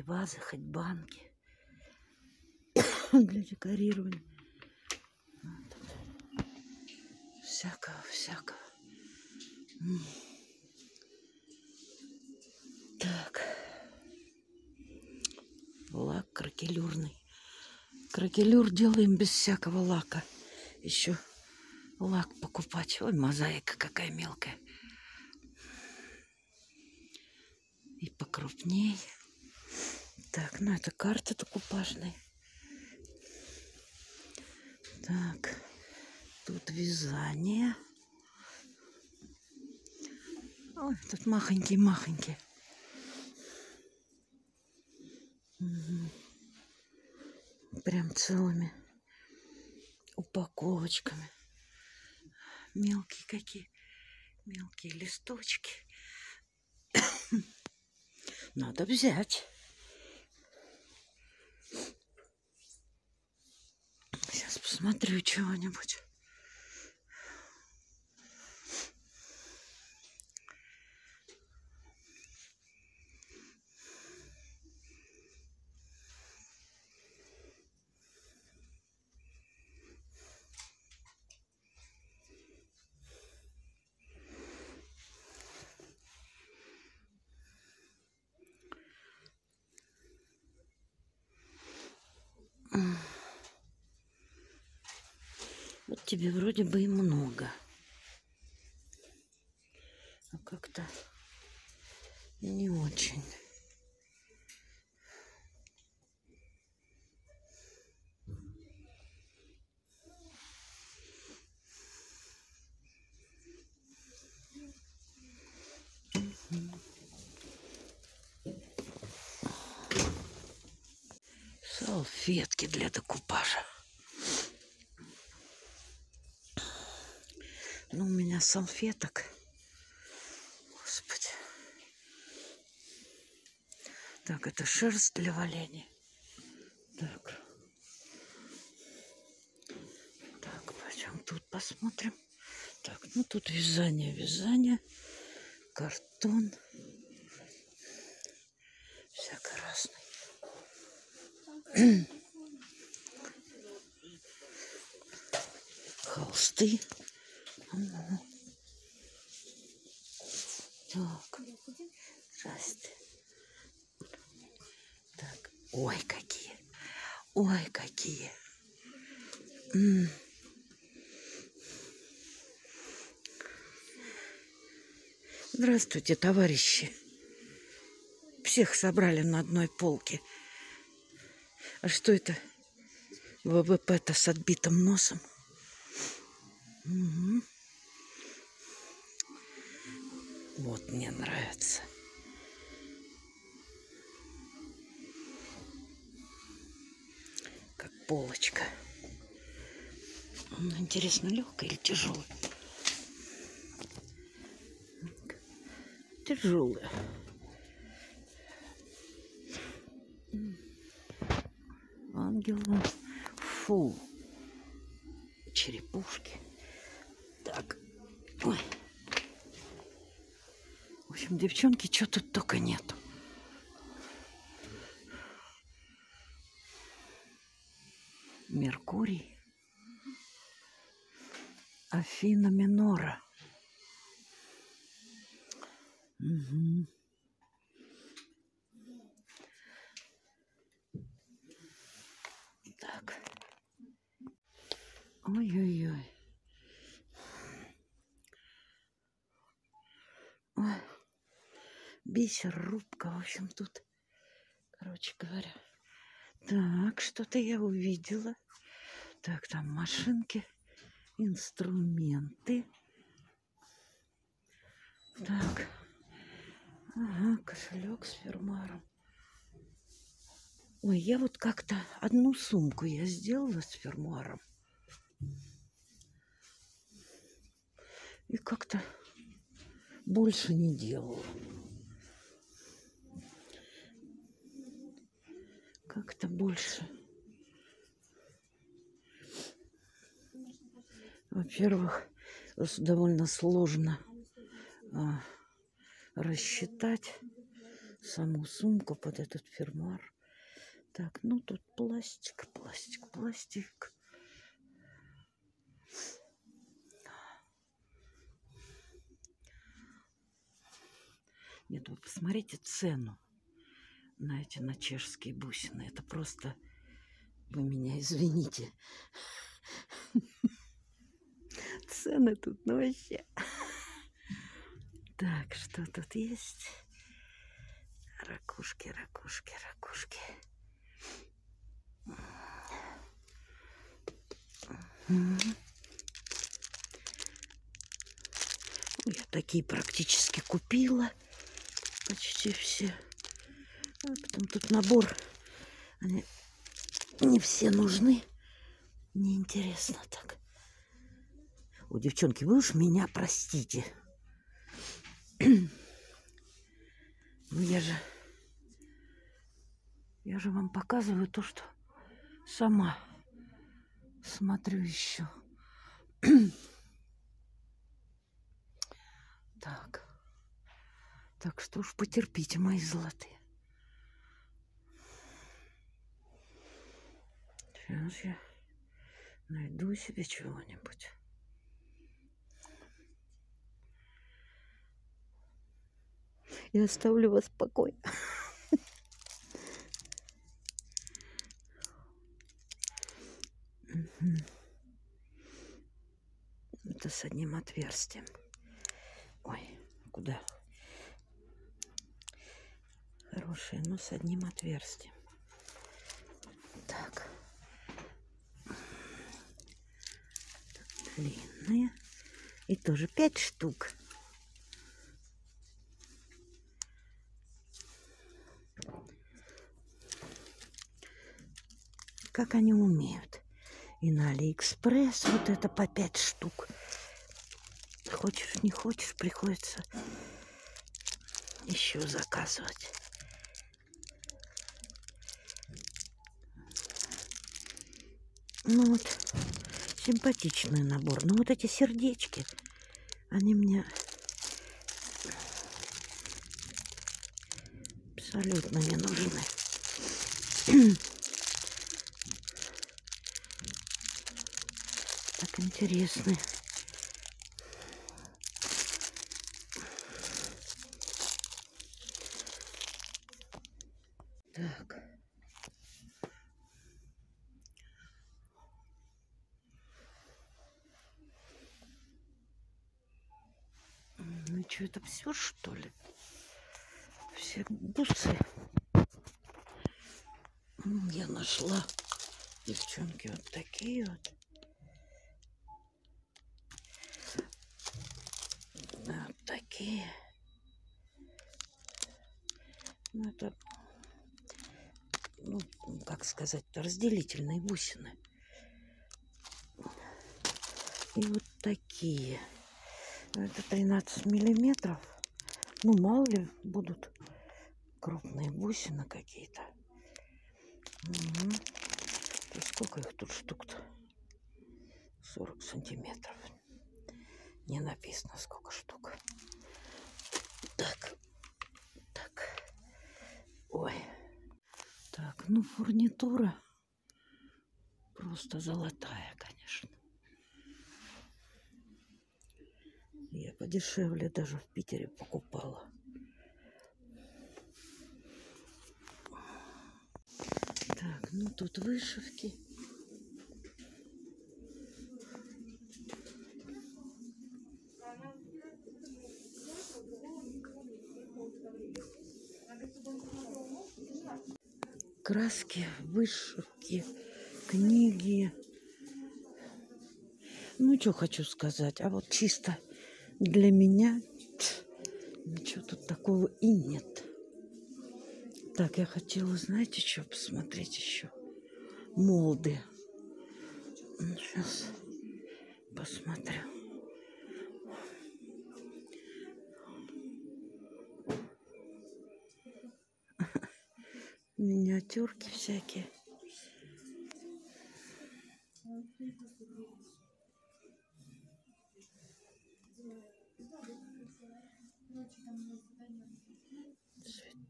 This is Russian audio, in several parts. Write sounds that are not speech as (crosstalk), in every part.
хоть вазы, хоть банки (coughs) для декорирования. Вот Всякого, всякого. Так. Лак кракелюрный. Кракелюр делаем без всякого лака. Еще лак покупать. Ой, мозаика какая мелкая. И покрупней. Так, ну это карта декупажная. Так, тут вязание. Ой, тут махонькие-махонькие. Мгм. Прям целыми упаковочками. Мелкие какие. Мелкие листочки. (coughs) Надо взять. Сейчас посмотрю чего-нибудь. Тебе вроде бы и много. А как-то не очень. Салфетки для декупажа. Ну, у меня салфеток. Господи. Так, это шерсть для валения. Так. Так, пойдем тут посмотрим. Так, ну тут вязание, вязание, картон. Всяко разный. (clears throat) Холсты. Так. Здрасте. Так. Ой, какие. Ой, какие. Здравствуйте, товарищи. Всех собрали на одной полке. А что это? ВВП-то с отбитым носом. Мгм. Мне нравится. Как полочка. М, Интересно, легкая или тяжелая? Тяжелая. Ангелы. Фу. Черепушки. Так. Ой. В общем, девчонки, что тут только нету. Меркурий. Афина Минора. Мгм. Так. Ой-ой-ой. Бисер, рубка, в общем, тут, короче говоря. Так, что-то я увидела. Так, там машинки, инструменты. Так. Ага, кошелек с фермаром. Ой, я вот как-то одну сумку я сделала с фермуаром. И как-то больше не делала. Как-то больше. Во-первых, довольно сложно а, рассчитать саму сумку под этот фермуар. Так, ну тут пластик, пластик, пластик. Нет, вы посмотрите цену на эти на чешские бусины. Это просто... Вы меня извините. (laughs) Цены тут, ну вообще. Так, что тут есть? Ракушки, ракушки, ракушки. Я такие практически купила. Почти все. А потом тут набор. Они не все нужны. Неинтересно так. У девчонки, вы уж меня простите. (clears throat) Ну я же... Я же вам показываю то, что сама смотрю еще. (clears throat) так. Так что уж потерпите, мои золотые. Сейчас я найду себе чего-нибудь. Я оставлю вас в покое. Это с одним отверстием. Ой, куда? Хорошие, но с одним отверстием. Так. Длинные. И тоже пять штук. Как они умеют. И на Алиэкспресс вот это по пять штук. Хочешь, не хочешь, приходится еще заказывать. Ну вот, симпатичный набор. Но вот эти сердечки, они мне абсолютно не нужны. так интересны. Так. Ну что, это все что ли? Все бусы. Я нашла, девчонки, вот такие вот. Вот такие. Ну, это, ну, как сказать, разделительные бусины. И вот такие. Это 13 миллиметров. Ну, мало ли будут крупные бусины какие-то. Угу. сколько их тут штук-то? 40 сантиметров. Не написано, сколько штук. Так. Так. Ой. Так, ну фурнитура просто золотая, конечно. Я подешевле даже в Питере покупала. Так, ну тут вышивки. Краски, вышивки, книги. Ну, что хочу сказать. А вот чисто для меня ничего тут такого и нет. Так, я хотела, знаете, что посмотреть еще? Молды. Сейчас посмотрю. (laughs) Миниатюрки всякие.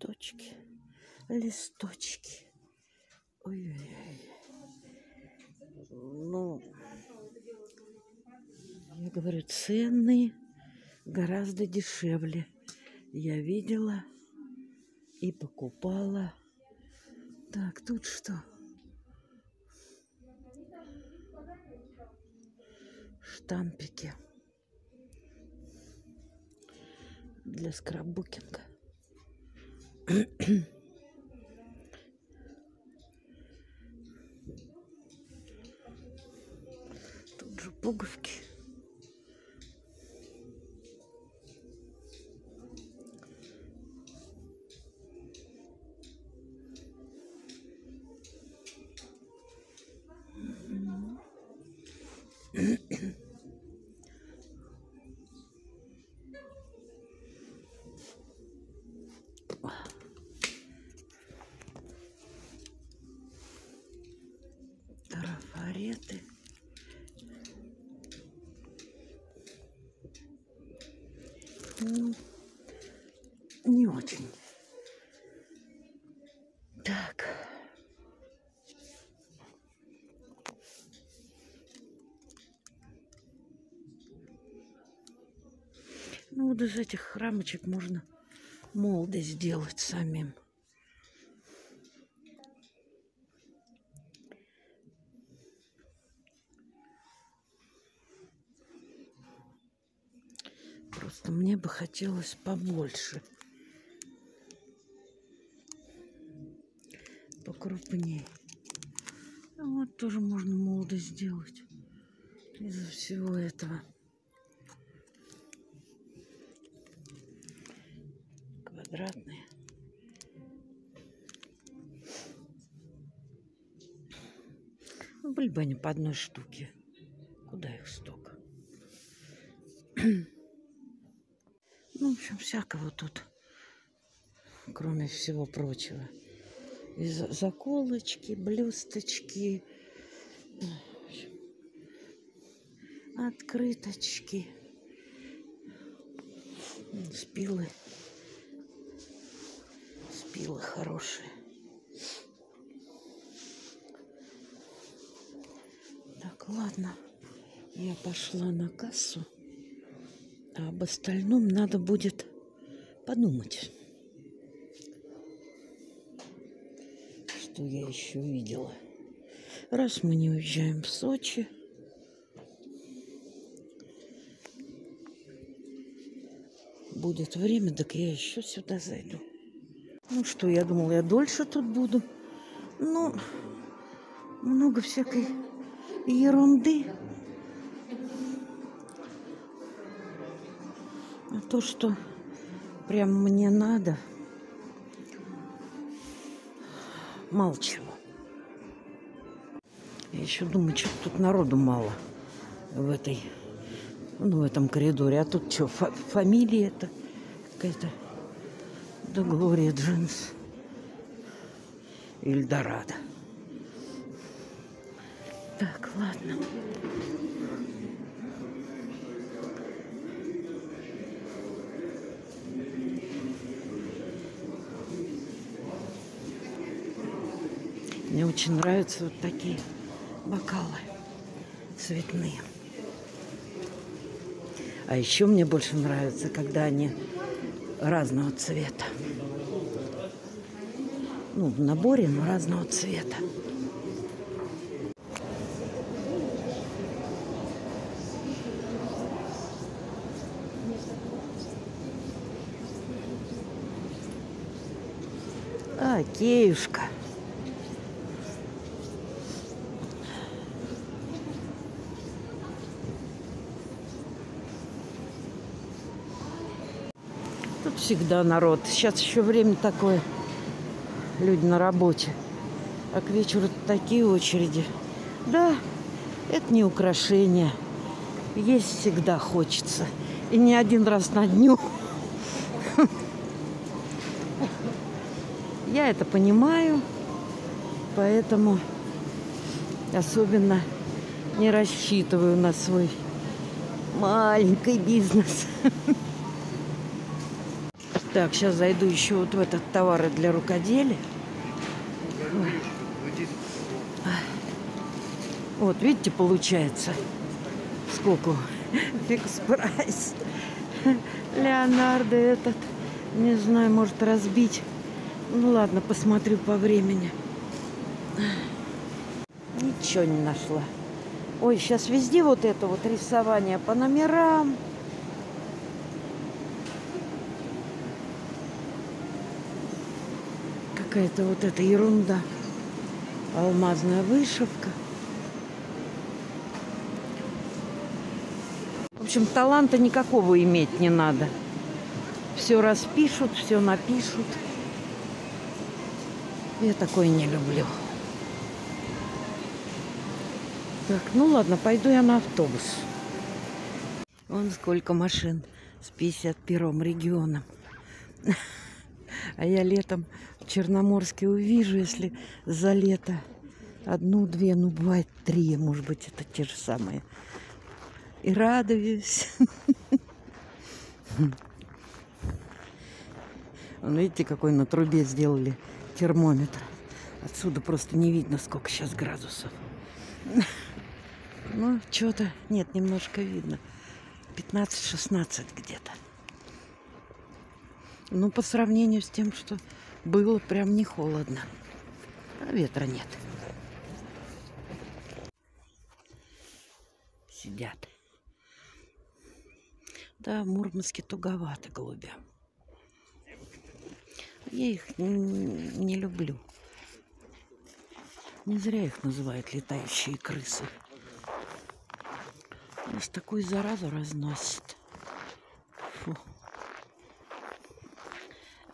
Цветочки, листочки. Ой-ой-ой. Ну, я говорю, цены гораздо дешевле. Я видела и покупала. Так, тут что? Штампики для скраббукинга. Тут же пуговки. Ну, не очень. Так. Ну, вот из этих рамочек можно молды сделать самим. Просто мне бы хотелось побольше. Покрупнее. А вот тоже можно молды сделать из всего этого. Квадратные. Ну, были бы они по одной штуке. Куда их столько? (clears throat) Ну, в общем, всякого тут, кроме всего прочего. И за- заколочки, блюсточки, открыточки, спилы. Спилы хорошие. Так, ладно. Я пошла на кассу. А об остальном надо будет подумать. Что я еще видела. Раз мы не уезжаем в Сочи, будет время, так я еще сюда зайду. Ну что, я думала, я дольше тут буду. Ну, много всякой ерунды. То, что прям мне надо, мало чего. Я еще думаю, что тут народу мало в этой, ну, в этом коридоре. А тут что, фа- фамилия это какая-то? Да Глория Джинс. Эльдорадо. Так, ладно. Мне очень нравятся вот такие бокалы цветные. А еще мне больше нравится, когда они разного цвета. Ну, в наборе, но разного цвета. А, Кеюшка. Тут всегда народ. Сейчас еще время такое. Люди на работе. А к вечеру такие очереди. Да, это не украшение. Есть всегда хочется. И не один раз на дню. (laughs) Я это понимаю. Поэтому особенно не рассчитываю на свой маленький бизнес. (laughs) Так, сейчас зайду еще вот в этот товары для рукоделия. Вот, видите, получается. Сколько? (laughs) Фикс прайс. Леонардо этот, не знаю, может разбить. Ну ладно, посмотрю по времени. Ничего не нашла. Ой, сейчас везде вот это вот рисование по номерам. Какая-то вот эта ерунда. Алмазная вышивка. В общем, таланта никакого иметь не надо. Все распишут, все напишут. Я такое не люблю. Так, ну ладно, пойду я на автобус. Вон сколько машин с 51 регионом. (laughs) А я летом в Черноморске увижу, если за лето одну-две, ну бывает три, может быть, это те же самые. И радуюсь. Вон, видите, какой на трубе сделали термометр. Отсюда просто не видно, сколько сейчас градусов. Ну, что-то, нет, немножко видно. 15-16 где-то. Ну, по сравнению с тем, что было, прям не холодно. А ветра нет. Сидят. Да, в Мурманске туговато голубям. Я их не люблю. Не зря их называют летающие крысы. Нас такую заразу разносит. Фу.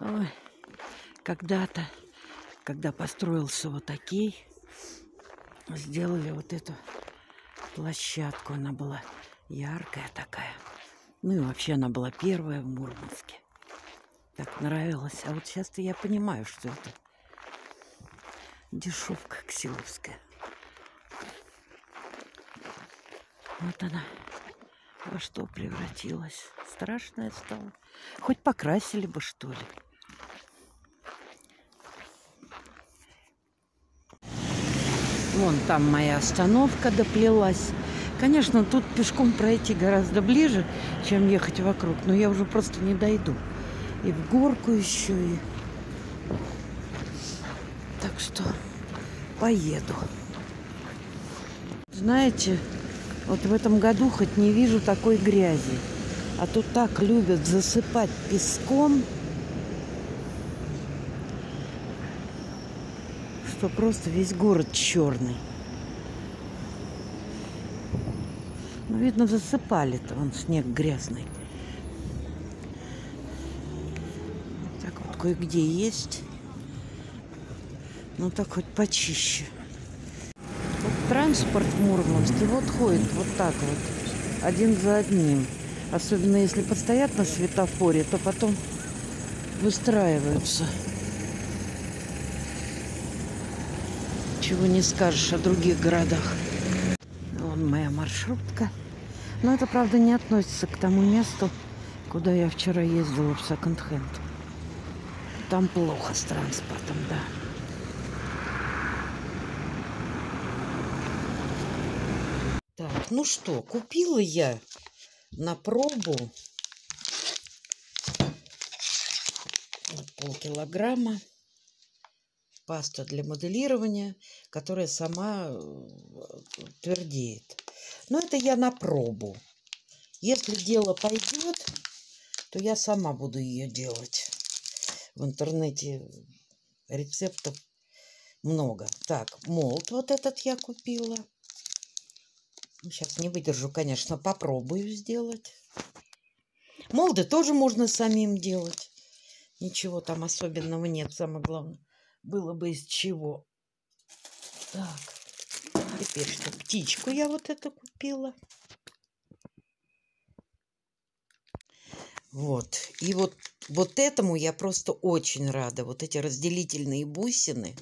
Ой, когда-то, когда построился вот такой, сделали вот эту площадку. Она была яркая такая. Ну и вообще она была первая в Мурманске. Так нравилось. А вот сейчас-то я понимаю, что это дешевка ксиловская. Вот она во что превратилась. Страшная стала. Хоть покрасили бы, что ли. Вон там моя остановка доплелась. Конечно, тут пешком пройти гораздо ближе, чем ехать вокруг. Но я уже просто не дойду. И в горку еще, и... Так что поеду. Знаете, вот в этом году хоть не вижу такой грязи. А тут так любят засыпать песком, что просто весь город черный. Ну, видно, засыпали-то, он снег грязный. Так вот кое-где есть. Ну, так хоть почище транспорт в Мурманске вот ходит вот так вот, один за одним. Особенно если постоят на светофоре, то потом выстраиваются. Чего не скажешь о других городах. Вон моя маршрутка. Но это, правда, не относится к тому месту, куда я вчера ездила в секонд-хенд. Там плохо с транспортом, да. Так, ну что, купила я на пробу полкилограмма паста для моделирования, которая сама э, твердеет. Но это я на пробу. Если дело пойдет, то я сама буду ее делать. В интернете рецептов много. Так, молот вот этот я купила. Сейчас не выдержу, конечно, попробую сделать. Молды тоже можно самим делать. Ничего там особенного нет. Самое главное, было бы из чего. Так, теперь что? Птичку я вот это купила. Вот. И вот, вот этому я просто очень рада. Вот эти разделительные бусины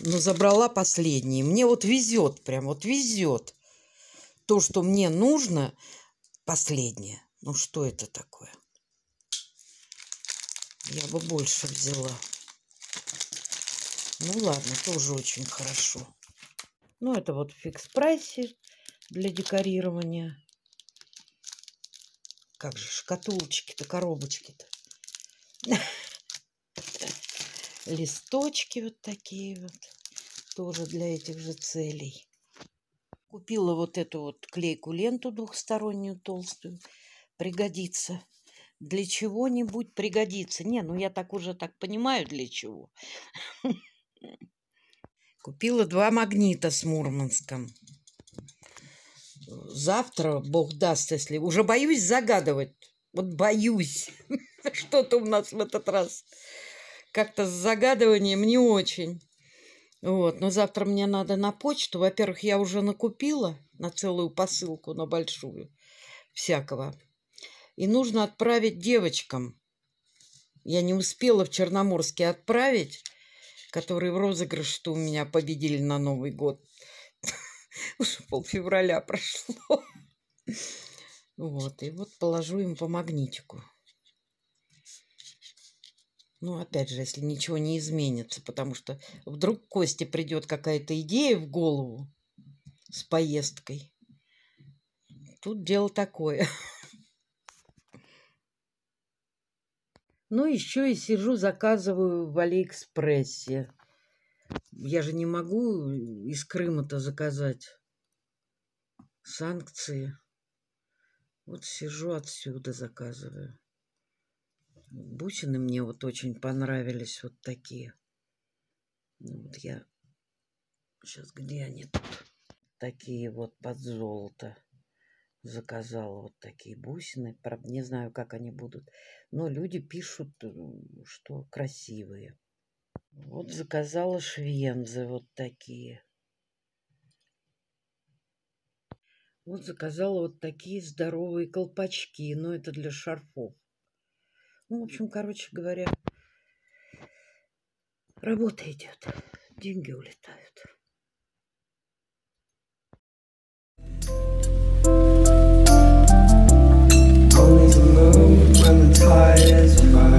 но забрала последние. Мне вот везет, прям вот везет. То, что мне нужно, последнее. Ну, что это такое? Я бы больше взяла. Ну ладно, тоже очень хорошо. Ну, это вот в фикс-прайсе для декорирования. Как же шкатулочки-то, коробочки-то. (laughs) Листочки вот такие вот. Тоже для этих же целей. Купила вот эту вот клейку ленту двухстороннюю толстую. Пригодится. Для чего-нибудь пригодится. Не, ну я так уже так понимаю, для чего. (laughs) Купила два магнита с Мурманском. Завтра, бог даст, если... Уже боюсь загадывать. Вот боюсь. (laughs) Что-то у нас в этот раз как-то с загадыванием не очень. Вот, но завтра мне надо на почту. Во-первых, я уже накупила на целую посылку, на большую, всякого. И нужно отправить девочкам. Я не успела в Черноморске отправить, которые в розыгрыш, что у меня победили на Новый год. (laughs) Уже полфевраля прошло. (laughs) Вот, и вот положу им по магнитику. Ну, опять же, если ничего не изменится, потому что вдруг Косте придет какая-то идея в голову с поездкой. Тут дело такое. (laughs) Ну, еще и сижу, заказываю в Алиэкспрессе. Я же не могу из Крыма-то заказать санкции. Вот сижу отсюда, заказываю. Бусины мне вот очень понравились, вот такие. Ну, вот я... Сейчас, где они тут? Такие вот под золото заказала вот такие бусины. Правда, не знаю, как они будут. Но люди пишут, э, что красивые. Вот заказала швензы вот такие. Вот заказала вот такие здоровые колпачки. Но это для шарфов. Ну, в общем, короче говоря, работа идет. Деньги улетают. fires, fires.